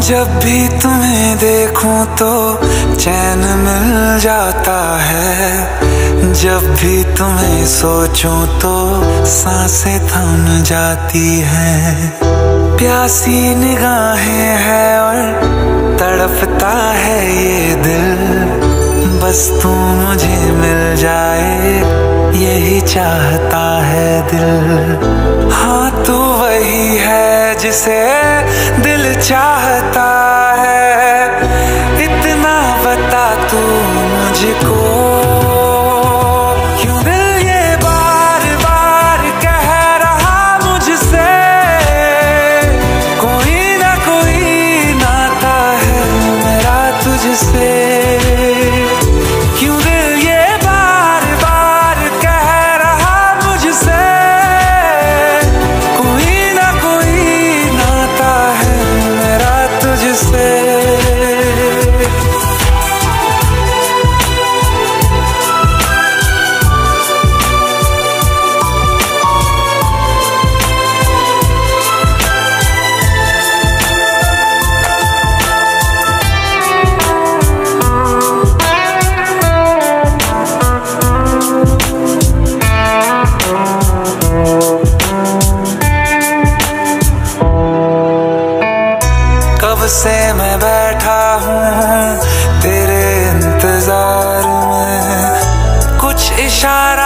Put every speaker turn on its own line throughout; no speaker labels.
जब भी तुम्हें देखूँ तो चैन मिल जाता है। जब भी तुम्हें सोचूं तो साँसें थम जाती हैं। प्यासी निगाहें हैं और तड़पता है ये दिल। बस तू मुझे मिल जाए, यही चाहता है दिल। हाँ तू वही है जिसे चाहता से मैं बैठा हूँ तेरे इंतज़ार में। कुछ इशारा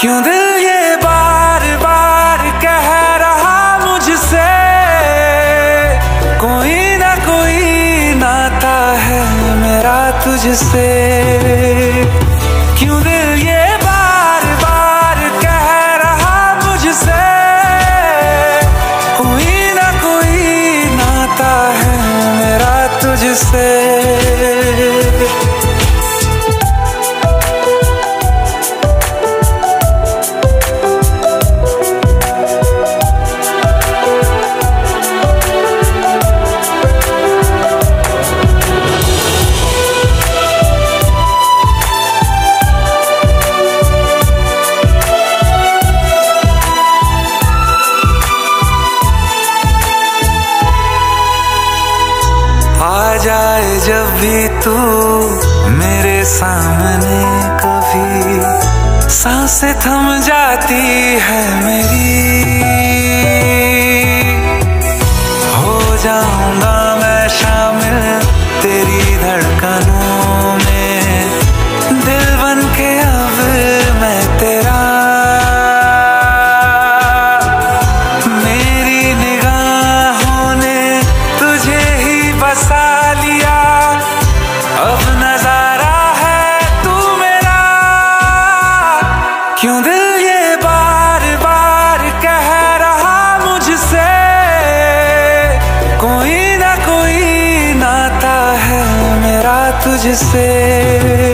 क्यों दिल ये बार बार कह रहा मुझसे? कोई ना कोई नाता है मेरा तुझसे। क्यों दिल जाए जब भी तू मेरे सामने कभी। साँसें थम जाती है मेरी। हो जाऊँगा क्यों दिल ये बार बार कह रहा मुझसे? कोई ना कोई नाता है मेरा तुझसे।